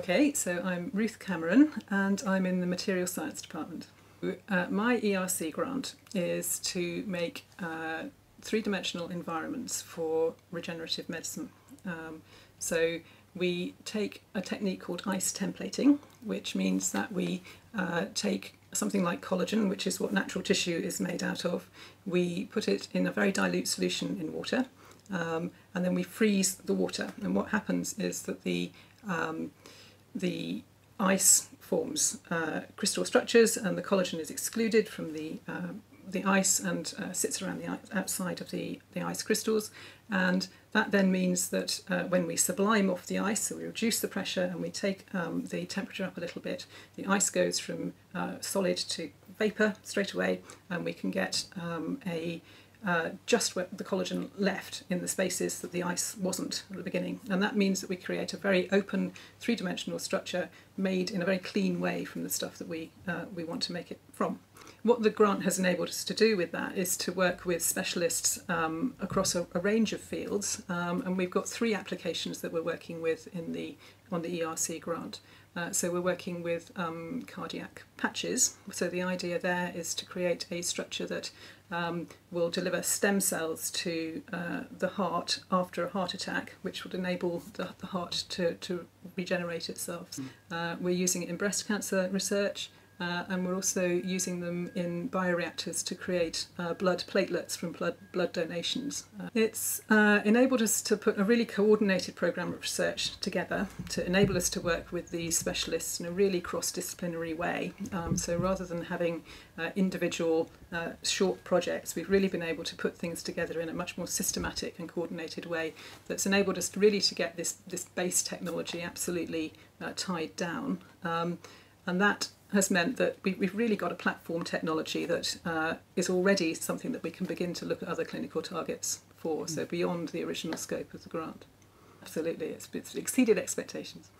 Okay, so I'm Ruth Cameron and I'm in the Material Science Department. Uh, my ERC grant is to make uh, three-dimensional environments for regenerative medicine. Um, so we take a technique called ice templating, which means that we uh, take something like collagen, which is what natural tissue is made out of, we put it in a very dilute solution in water, um, and then we freeze the water. And what happens is that the um, the ice forms uh, crystal structures, and the collagen is excluded from the uh, the ice and uh, sits around the outside of the, the ice crystals. And that then means that uh, when we sublime off the ice, so we reduce the pressure and we take um, the temperature up a little bit, the ice goes from uh, solid to vapor straight away, and we can get um, a uh, just where the collagen left in the spaces that the ice wasn't at the beginning. And that means that we create a very open three-dimensional structure made in a very clean way from the stuff that we, uh, we want to make it from. What the grant has enabled us to do with that is to work with specialists um, across a, a, range of fields, um, and we've got three applications that we're working with in the on the ERC grant. Uh, so we're working with um, cardiac patches. So the idea there is to create a structure that um, will deliver stem cells to uh, the heart after a heart attack, which would enable the, the heart to, to regenerate itself. Mm. Uh, we're using it in breast cancer research. Uh, and we're also using them in bioreactors to create uh, blood platelets from blood, blood donations. Uh, it's uh, enabled us to put a really coordinated program of research together to enable us to work with these specialists in a really cross-disciplinary way. Um, so rather than having uh, individual uh, short projects, we've really been able to put things together in a much more systematic and coordinated way that's enabled us really to get this, this base technology absolutely tied down. Um, and that has meant that we, have really got a platform technology that uh, is already something that we can begin to look at other clinical targets for, so beyond the original scope of the grant. Absolutely, it's, it's exceeded expectations.